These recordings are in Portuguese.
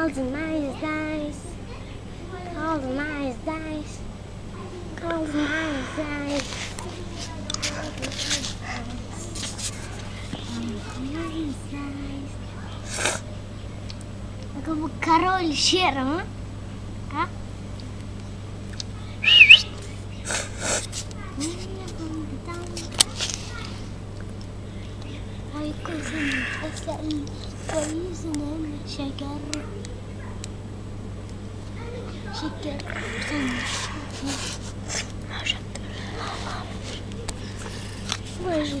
Caldo mais 10. Caldo mais 10. Caldo mais 10. É como Carol cheira, hein? Tá? Olha coisa linda, essa é aí, foi isso. Né? Chegaram. Moi, j'aime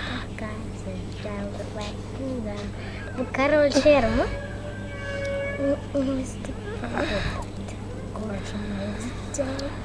Король Шерма выступает. Короче, короче, короче.